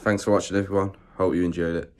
Thanks for watching everyone. Hope you enjoyed it.